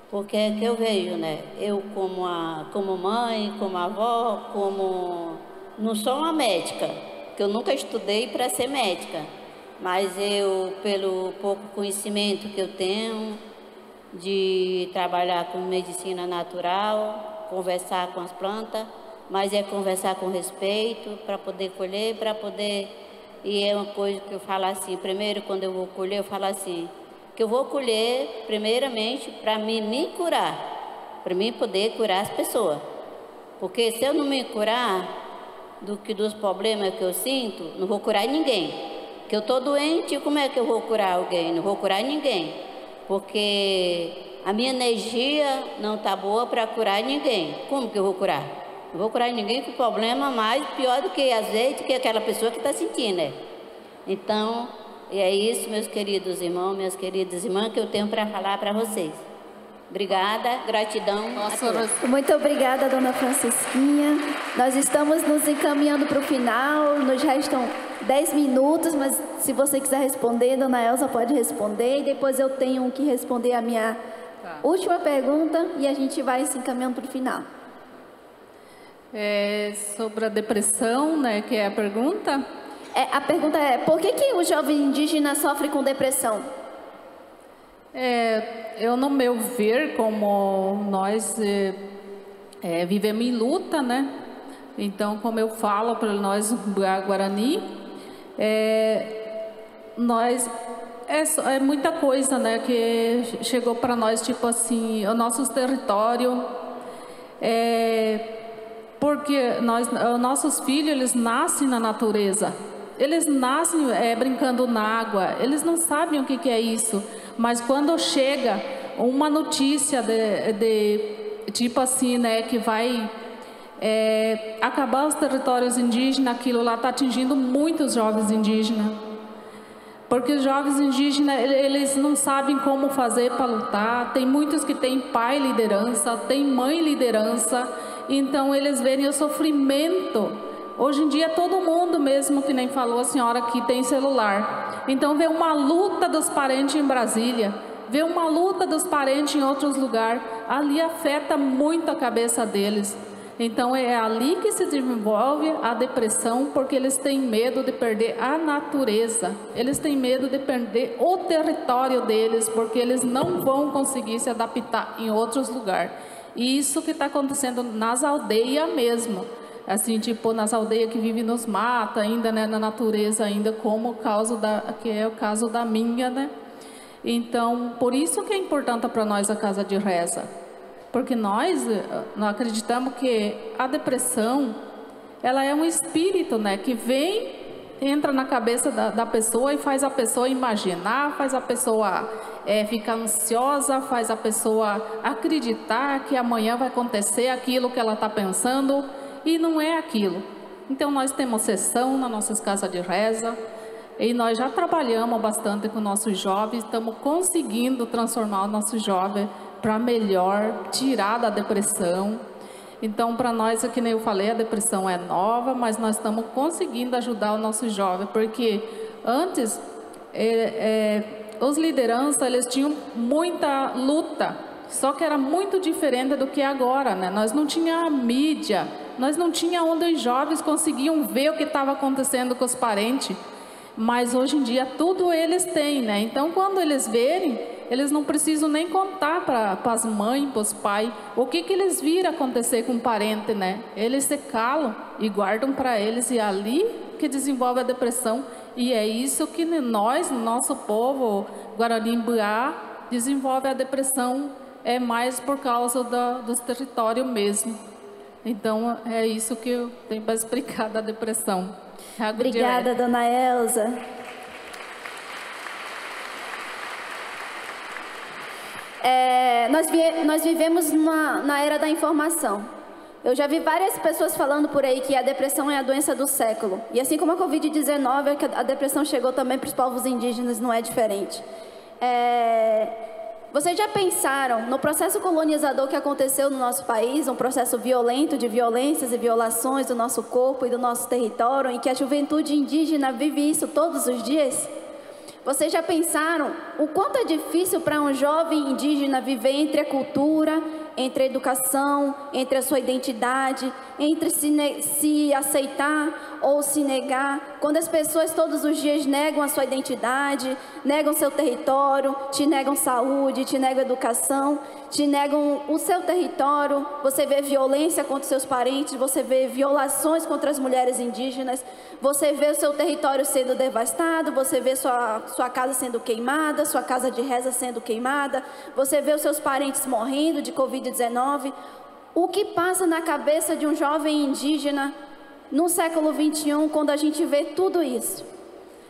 porque é que eu vejo, né? Eu como, a, como mãe, como avó, como... Não sou uma médica, que eu nunca estudei para ser médica mas eu, pelo pouco conhecimento que eu tenho de trabalhar com medicina natural, conversar com as plantas, mas é conversar com respeito para poder colher, para poder. E é uma coisa que eu falo assim: primeiro, quando eu vou colher, eu falo assim, que eu vou colher, primeiramente, para mim me curar, para mim poder curar as pessoas. Porque se eu não me curar do que dos problemas que eu sinto, não vou curar ninguém que eu estou doente, como é que eu vou curar alguém? Não vou curar ninguém, porque a minha energia não está boa para curar ninguém. Como que eu vou curar? Não vou curar ninguém com problema mais pior do que azeite que aquela pessoa que está sentindo, né? Então, é isso, meus queridos irmãos, minhas queridas irmãs, que eu tenho para falar para vocês. Obrigada, gratidão. Nossa, Muito obrigada, dona Francisquinha. Nós estamos nos encaminhando para o final, nos restam 10 minutos, mas se você quiser responder, dona Elza pode responder, e depois eu tenho que responder a minha tá. última pergunta e a gente vai se encaminhando para o final. É, sobre a depressão, né, que é a pergunta? É, a pergunta é, por que, que o jovem indígena sofre com depressão? É, eu, no meu ver, como nós é, é, vivemos em luta, né? Então, como eu falo para nós, Guarani, é, nós é, é, muita coisa, né, que chegou para nós, tipo assim, o nosso território, é, porque nós, os nossos filhos, eles nascem na natureza, eles nascem é, brincando na água, eles não sabem o que, que é isso, mas quando chega uma notícia de, de tipo assim, né, que vai é, acabar os territórios indígenas, aquilo lá está atingindo muitos jovens indígenas. Porque os jovens indígenas, eles não sabem como fazer para lutar. Tem muitos que têm pai liderança, tem mãe liderança. Então eles veem o sofrimento. Hoje em dia todo mundo mesmo, que nem falou a senhora, que tem celular. Então vê uma luta dos parentes em Brasília, vê uma luta dos parentes em outros lugares. Ali afeta muito a cabeça deles. Então é ali que se desenvolve a depressão, porque eles têm medo de perder a natureza, eles têm medo de perder o território deles, porque eles não vão conseguir se adaptar em outros lugares. E isso que está acontecendo nas aldeias mesmo, assim tipo nas aldeias que vivem nos matos, ainda né, na natureza, ainda como o caso da que é o caso da minha, né? Então por isso que é importante para nós a casa de reza porque nós, eh, nós acreditamos que a depressão, ela é um espírito, né, que vem entra na cabeça da, da pessoa e faz a pessoa imaginar, faz a pessoa é, ficar ansiosa, faz a pessoa acreditar que amanhã vai acontecer aquilo que ela está pensando e não é aquilo. Então nós temos sessão nas nossas casas de reza e nós já trabalhamos bastante com nossos jovens, estamos conseguindo transformar o nosso jovem para melhor, tirar da depressão. Então, para nós, é que nem eu falei, a depressão é nova, mas nós estamos conseguindo ajudar o nosso jovem, porque antes é, é, os lideranças eles tinham muita luta, só que era muito diferente do que agora, né? Nós não tinha mídia, nós não tinha onde os jovens conseguiam ver o que estava acontecendo com os parentes. Mas hoje em dia tudo eles têm, né? Então quando eles verem, eles não precisam nem contar para as mães, para os pais, o que, que eles viram acontecer com o parente, né? Eles se calam e guardam para eles e é ali que desenvolve a depressão. E é isso que nós, nosso povo Guarani-Mbuá, desenvolve a depressão é mais por causa da, dos territórios mesmo. Então é isso que eu tenho para explicar da depressão. Obrigada, dona Elza. É, nós, vi, nós, vivemos na, na era da informação. Eu já vi várias pessoas falando por aí que a depressão é a doença do século. E assim como a Covid-19, a depressão chegou também para os povos indígenas, não é diferente. É, vocês já pensaram no processo colonizador que aconteceu no nosso país, um processo violento de violências e violações do nosso corpo e do nosso território, em que a juventude indígena vive isso todos os dias? Vocês já pensaram o quanto é difícil para um jovem indígena viver entre a cultura, entre a educação, entre a sua identidade, entre se, se aceitar ou se negar. Quando as pessoas todos os dias negam a sua identidade, negam seu território, te negam saúde, te negam educação, te negam o seu território, você vê violência contra seus parentes, você vê violações contra as mulheres indígenas, você vê o seu território sendo devastado, você vê sua, sua casa sendo queimada, sua casa de reza sendo queimada, você vê os seus parentes morrendo de Covid-19. O que passa na cabeça de um jovem indígena no século 21 quando a gente vê tudo isso?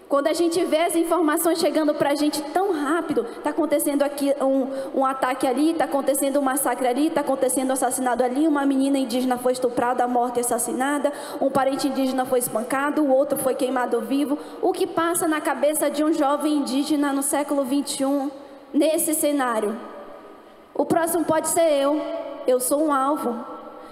Quando a gente vê as informações chegando para a gente tão rápido, está acontecendo aqui um, um ataque ali, está acontecendo um massacre ali, está acontecendo um assassinato ali, uma menina indígena foi estuprada, morta e assassinada, um parente indígena foi espancado, o outro foi queimado vivo. O que passa na cabeça de um jovem indígena no século 21 nesse cenário? O próximo pode ser eu eu sou um alvo.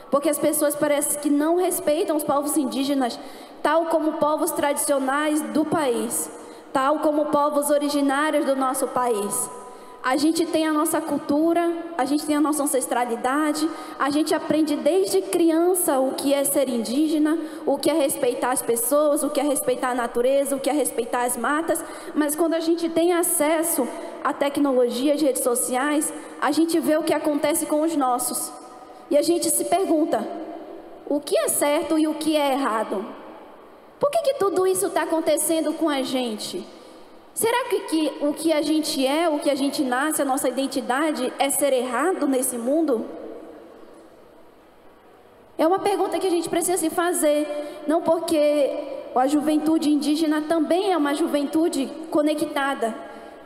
Porque as pessoas parecem que não respeitam os povos indígenas, tal como povos tradicionais do país, tal como povos originários do nosso país. A gente tem a nossa cultura, a gente tem a nossa ancestralidade, a gente aprende desde criança o que é ser indígena, o que é respeitar as pessoas, o que é respeitar a natureza, o que é respeitar as matas, mas quando a gente tem acesso à tecnologia, às redes sociais, a gente vê o que acontece com os nossos. E a gente se pergunta: o que é certo e o que é errado? Por que, que tudo isso está acontecendo com a gente? Será que, que, o que a gente é, o que a gente nasce, a nossa identidade é ser errado nesse mundo? É uma pergunta que a gente precisa se fazer, não porque a juventude indígena também é uma juventude conectada,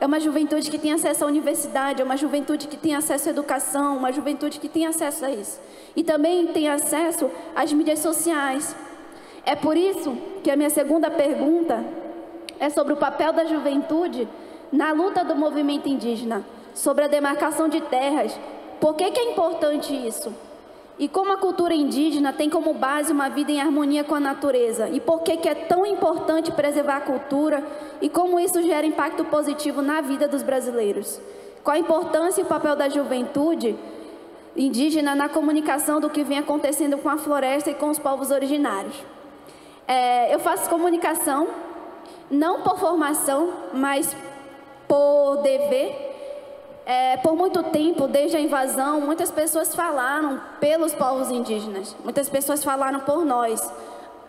é uma juventude que tem acesso à universidade, é uma juventude que tem acesso à educação, uma juventude que tem acesso a isso. E também tem acesso às mídias sociais. É por isso que a minha segunda pergunta é sobre o papel da juventude na luta do movimento indígena, sobre a demarcação de terras. Por que, que é importante isso? E como a cultura indígena tem como base uma vida em harmonia com a natureza? E por que, que é tão importante preservar a cultura? E como isso gera impacto positivo na vida dos brasileiros? Qual a importância e o papel da juventude indígena na comunicação do que vem acontecendo com a floresta e com os povos originários? É, eu faço comunicação não por formação, mas por dever. É, por muito tempo, desde a invasão, muitas pessoas falaram pelos povos indígenas, muitas pessoas falaram por nós.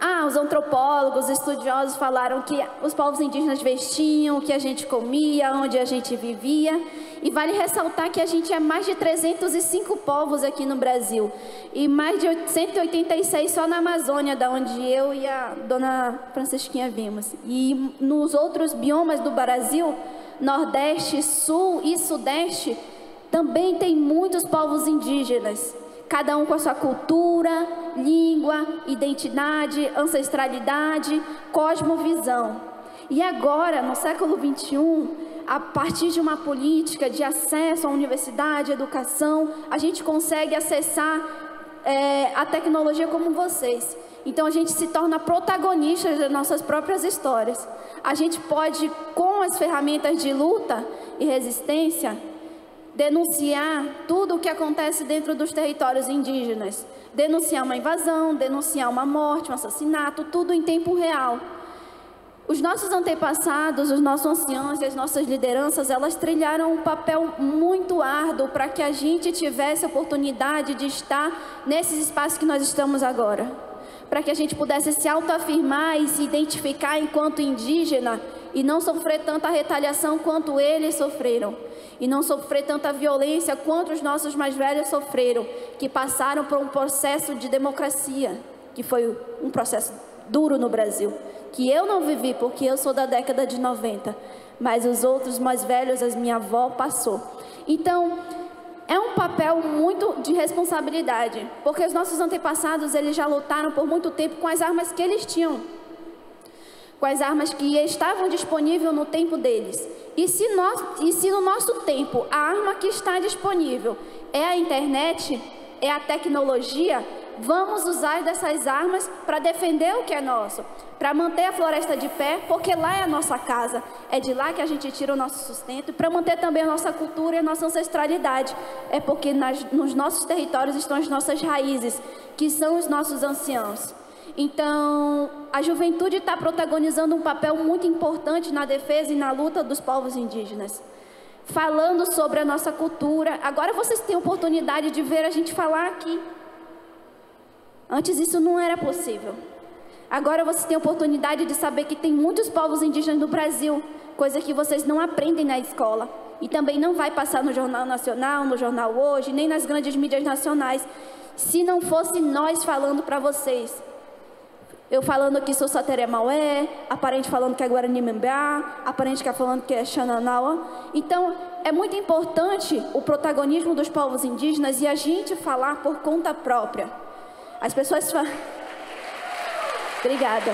Ah, os antropólogos, os estudiosos falaram que os povos indígenas vestiam, que a gente comia, onde a gente vivia. E vale ressaltar que a gente é mais de 305 povos aqui no Brasil. E mais de 186 só na Amazônia, da onde eu e a dona Francisquinha vimos. E nos outros biomas do Brasil, Nordeste, Sul e Sudeste, também tem muitos povos indígenas cada um com a sua cultura, língua, identidade, ancestralidade, cosmovisão. E agora, no século 21, a partir de uma política de acesso à universidade, educação, a gente consegue acessar é, a tecnologia como vocês. Então a gente se torna protagonista das nossas próprias histórias. A gente pode, com as ferramentas de luta e resistência, denunciar tudo o que acontece dentro dos territórios indígenas, denunciar uma invasão, denunciar uma morte, um assassinato, tudo em tempo real. Os nossos antepassados, os nossos anciãos e as nossas lideranças, elas trilharam um papel muito árduo para que a gente tivesse a oportunidade de estar nesses espaços que nós estamos agora. Para que a gente pudesse se autoafirmar e se identificar enquanto indígena e não sofrer tanta retaliação quanto eles sofreram e não sofrer tanta violência quanto os nossos mais velhos sofreram, que passaram por um processo de democracia, que foi um processo duro no Brasil, que eu não vivi porque eu sou da década de 90, mas os outros mais velhos, as minha avó passou. Então, é um papel muito de responsabilidade, porque os nossos antepassados, eles já lutaram por muito tempo com as armas que eles tinham com as armas que estavam disponíveis no tempo deles. E se, nós, e se no nosso tempo a arma que está disponível é a internet, é a tecnologia, vamos usar dessas armas para defender o que é nosso, para manter a floresta de pé, porque lá é a nossa casa, é de lá que a gente tira o nosso sustento, para manter também a nossa cultura e a nossa ancestralidade, é porque nas, nos nossos territórios estão as nossas raízes, que são os nossos anciãos. Então, a juventude está protagonizando um papel muito importante na defesa e na luta dos povos indígenas. Falando sobre a nossa cultura. Agora vocês têm oportunidade de ver a gente falar aqui. Antes isso não era possível. Agora vocês têm oportunidade de saber que tem muitos povos indígenas no Brasil, coisa que vocês não aprendem na escola. E também não vai passar no Jornal Nacional, no Jornal Hoje, nem nas grandes mídias nacionais, se não fosse nós falando para vocês. Eu falando que sou Sateré Maué, aparente falando que é Guarani Membá, aparente que é falando que é Xananaua. Então, é muito importante o protagonismo dos povos indígenas e a gente falar por conta própria. As pessoas falam... Obrigada.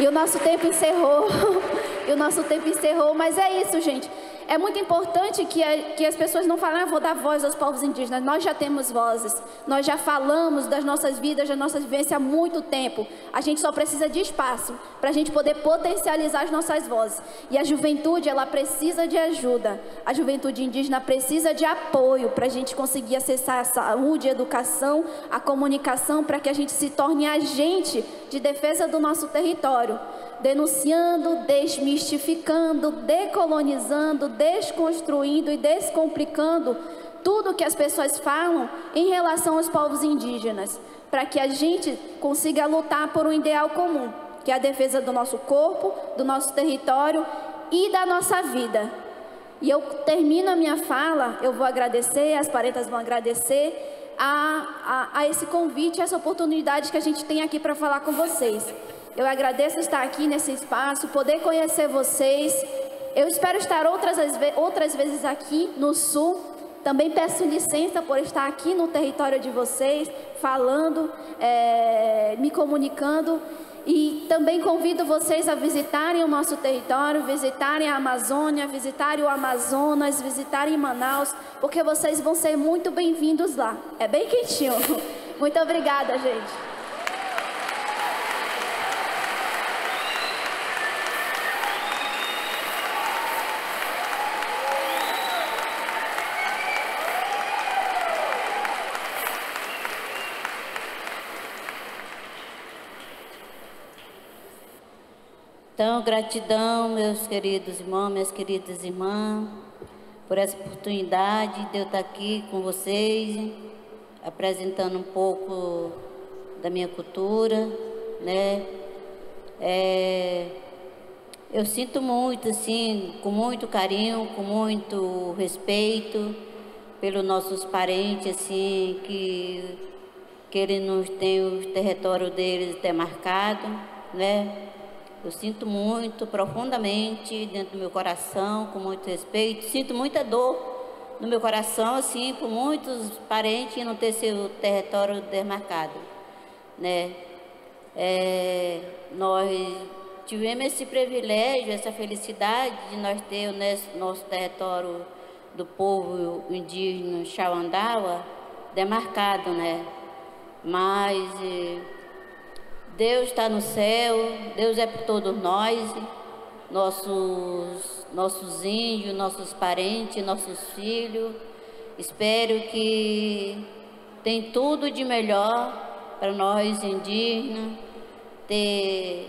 E o nosso tempo encerrou. e o nosso tempo encerrou, mas é isso, gente. É muito importante que, que as pessoas não falem, ah, vou dar voz aos povos indígenas. Nós já temos vozes. Nós já falamos das nossas vidas, da nossa vivência há muito tempo. A gente só precisa de espaço para a gente poder potencializar as nossas vozes. E a juventude, ela precisa de ajuda. A juventude indígena precisa de apoio para a gente conseguir acessar a saúde, a educação, a comunicação, para que a gente se torne agente de defesa do nosso território denunciando, desmistificando, decolonizando, desconstruindo e descomplicando tudo que as pessoas falam em relação aos povos indígenas, para que a gente consiga lutar por um ideal comum, que é a defesa do nosso corpo, do nosso território e da nossa vida. E eu termino a minha fala, eu vou agradecer, as paretas vão agradecer a, a, a esse convite, essa oportunidade que a gente tem aqui para falar com vocês. Eu agradeço estar aqui nesse espaço, poder conhecer vocês. Eu espero estar outras, outras vezes aqui no Sul. Também peço licença por estar aqui no território de vocês, falando, é, me comunicando. E também convido vocês a visitarem o nosso território, visitarem a Amazônia, visitarem o Amazonas, visitarem Manaus, porque vocês vão ser muito bem-vindos lá. É bem quentinho. Muito obrigada, gente. Então, gratidão, meus queridos irmãos, minhas queridas irmãs, por essa oportunidade de eu estar aqui com vocês, apresentando um pouco da minha cultura, né? É, eu sinto muito, assim, com muito carinho, com muito respeito pelos nossos parentes, assim, que, que eles nos têm o território deles demarcado, né? Eu sinto muito, profundamente, dentro do meu coração, com muito respeito. Sinto muita dor no meu coração, assim, por muitos parentes não ter seu território demarcado, né? É, nós tivemos esse privilégio, essa felicidade de nós ter o nosso território do povo indígena Xauandawa demarcado, né? Mas eh, Deus está no céu, Deus é por todos nós, nossos, nossos índios, nossos parentes, nossos filhos. Espero que tem tudo de melhor para nós indígenas, ter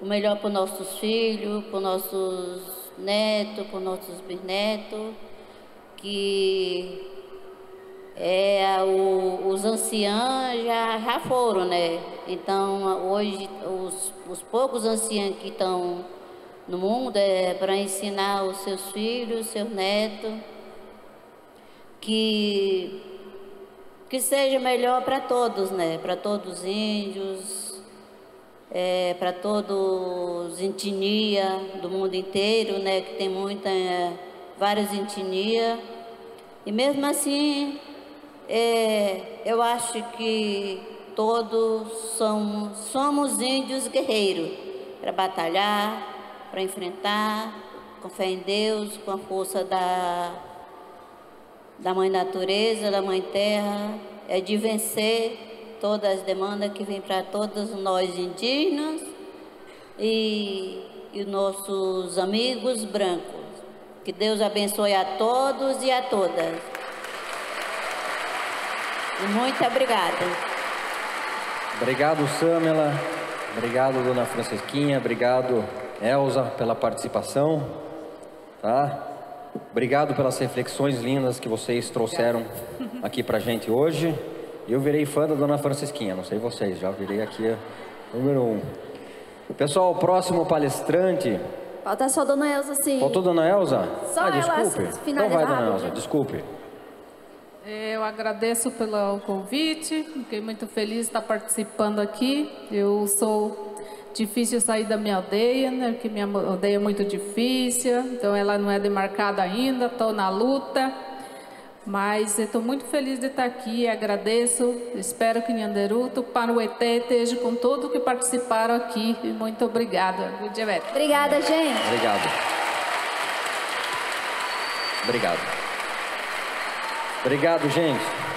o melhor para os nossos filhos, para os nossos netos, para os nossos bisnetos, que é, o, os anciãos já, já foram, né? Então, hoje, os, os poucos anciãos que estão no mundo é para ensinar os seus filhos, seus netos, que, que seja melhor para todos, né? Para todos os índios, é, para todos os etnia do mundo inteiro, né, que tem muita, é, várias etnias. E mesmo assim, é, eu acho que todos somos, somos índios guerreiros para batalhar, para enfrentar, com fé em Deus, com a força da, da Mãe Natureza, da Mãe Terra, é de vencer todas as demandas que vêm para todos nós indígenas e, e nossos amigos brancos. Que Deus abençoe a todos e a todas. E muito obrigada. Obrigado, Samela. Obrigado, dona Francisquinha. Obrigado, Elza, pela participação. Tá? Obrigado pelas reflexões lindas que vocês trouxeram aqui para gente hoje. Eu virei fã da Dona Francisquinha, não sei vocês, já virei aqui número um. Pessoal, o próximo palestrante. Falta só a Dona Elza, sim. Faltou a Dona Elza? Só ah, desculpe. Ela então vai, Dona Elza, desculpe. Eu agradeço pelo convite, fiquei muito feliz de estar participando aqui. Eu sou difícil sair da minha aldeia, né? Porque minha aldeia é muito difícil, então ela não é demarcada ainda, estou na luta. Mas estou muito feliz de estar aqui, agradeço, espero que Nhanderuto, para o ET, esteja com todos que participaram aqui. E muito obrigada. Obrigada, gente. Obrigado. Obrigado. Obrigado, gente.